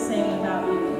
Senhor Davi.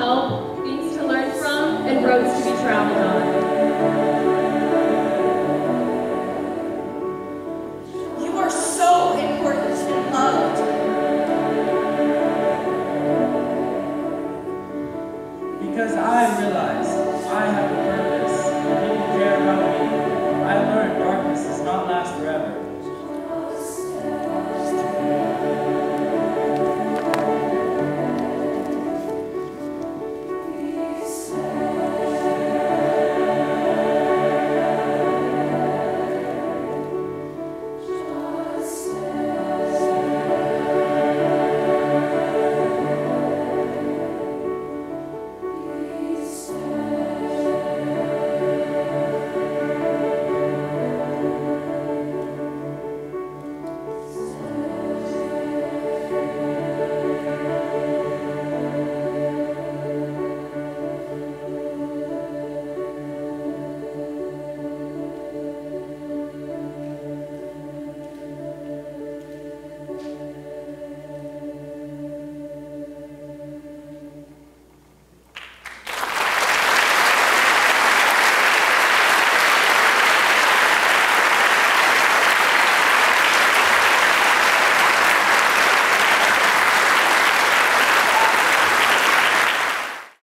help, things to learn from, and roads to be traveled on.